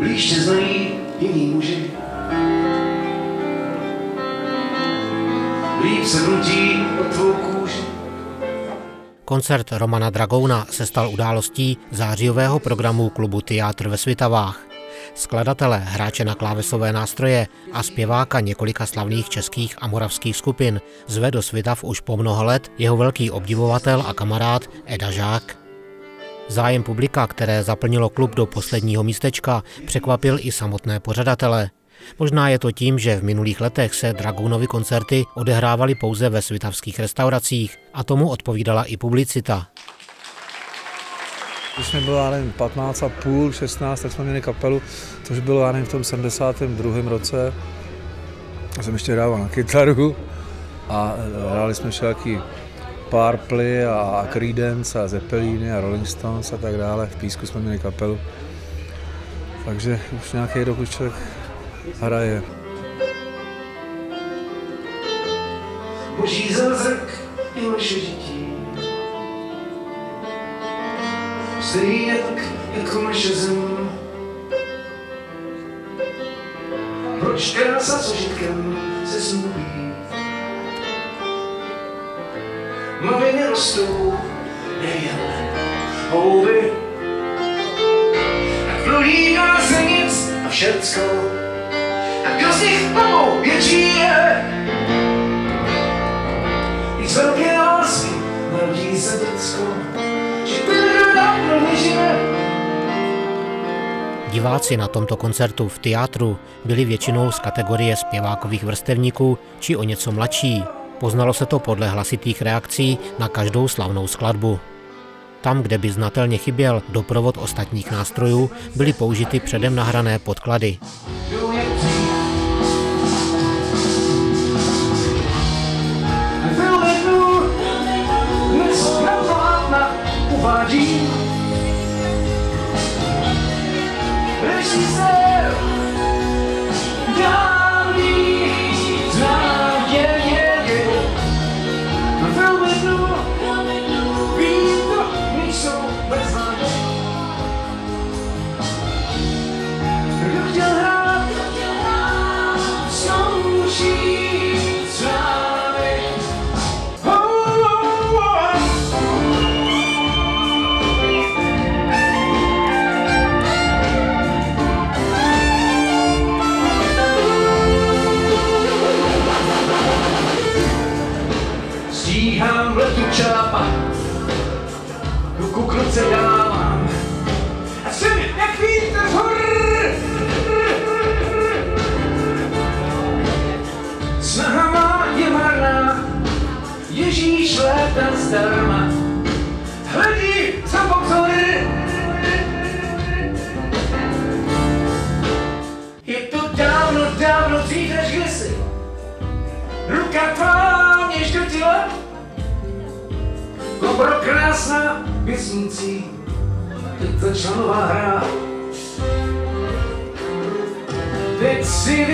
blíž tě znají jiní muži. Líp se nutí o tvou kůži. Koncert Romana Dragouna se stal událostí zářijového programu klubu Teátr ve Svitavách. Skladatele, hráče na klávesové nástroje a zpěváka několika slavných českých a moravských skupin zve do Svitav už po mnoho let jeho velký obdivovatel a kamarád Eda Žák. Zájem publika, které zaplnilo klub do posledního místečka, překvapil i samotné pořadatele. Možná je to tím, že v minulých letech se Dragounovi koncerty odehrávaly pouze ve svitavských restauracích a tomu odpovídala i publicita. Když mi bylo, já nevím, 15 a půl, 16, tak jsme měli kapelu, což bylo, já nevím, v tom 72. roce. Já jsem ještě hrával na kytaru a hráli jsme všelaký Purple a Creedence a Zeppeliny a Rolling Stones a tak dále. V Písku jsme měli kapelu. Takže už nějaký rok už člověk hraje. Boží zázrak i naše dětí. Stejně tak jako naše zem. Proč krása s ožitkem se snubí? Mluviny rostou nejen houby. A prolíná se nic a všecko. A kdo z nich mamou větší je? I z velké lásky narodí se děcko. Že ten dávno nežije. Diváci na tomto koncertu v teátru byli většinou z kategorie zpěvákových vrstevníků či o něco mladší. Poznalo se to podle hlasitých reakcí na každou slavnou skladbu. Tam, kde by znatelně chyběl doprovod ostatních nástrojů, byly použity předem nahrané podklady. Uvádí Ruka tvá mě škrtila, Kobro krásná pěsnicí, teď začala nová hra. Teď si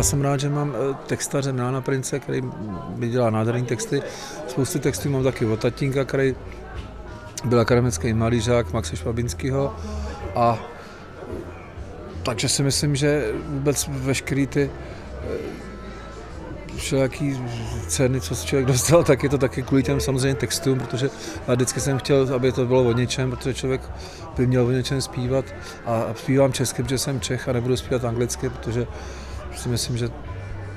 Já jsem rád, že mám eh, textaře Milána Prince, který mi dělá nádherné texty. Spousty textů mám taky od tatínka, který byl akademický malířák Maxe Švabinského. A takže si myslím, že vůbec veškerý ty eh, všelijaký ceny, co člověk dostal, tak je to taky kvůli těm samozřejmě textům, protože já vždycky jsem chtěl, aby to bylo o něčem, protože člověk by měl o něčem zpívat a zpívám česky, protože jsem Čech a nebudu zpívat anglicky, protože si myslím, že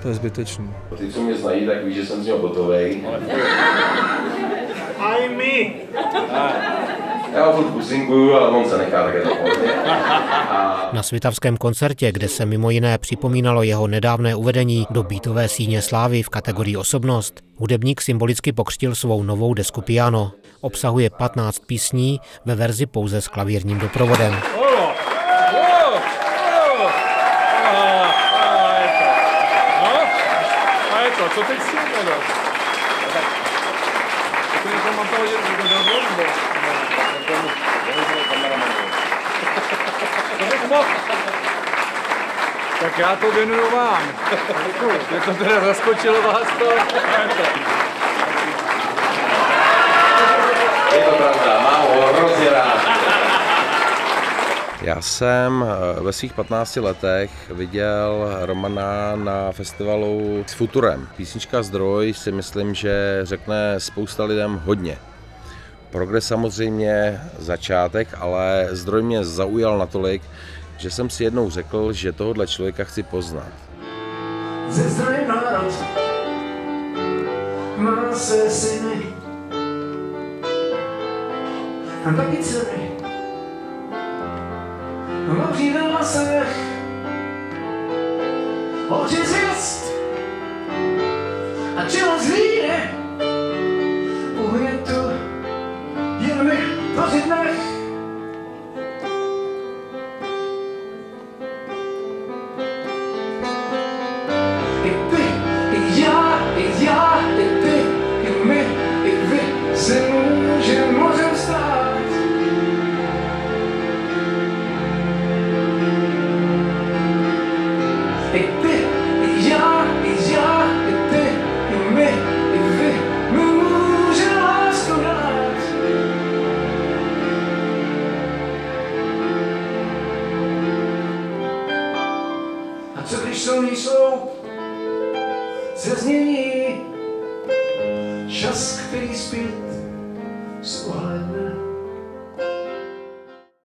to je zbytečné. Ty, co mě znají, tak ví, že jsem z něho hotovej. I me. Já ho ale on se nechá také. Na svitavském koncertě, kde se mimo jiné připomínalo jeho nedávné uvedení do bítové síně slávy v kategorii osobnost, hudebník symbolicky pokřtil svou novou desku Piano. Obsahuje 15 písní ve verzi pouze s klavírním doprovodem. Oh, to, co teď si teda? No tak, to je toho jednu do dvoru, bo... To tak já to věnuju vám. Děkuji. Mě to teda zaskočilo vás to. Je to pravda, mám ho rozdělá. Já jsem eh, ve svých 15 letech viděl Romana na festivalu s Futurem. Písnička Zdroj si myslím, že řekne spousta lidem hodně. Progres samozřejmě začátek, ale zdroj mě zaujal natolik, že jsem si jednou řekl, že tohohle člověka chci poznat. Ze zdroje má své syny a taky dcery. Imagina você Hoje když silný sloup se změní čas, který zpět se ohlédne?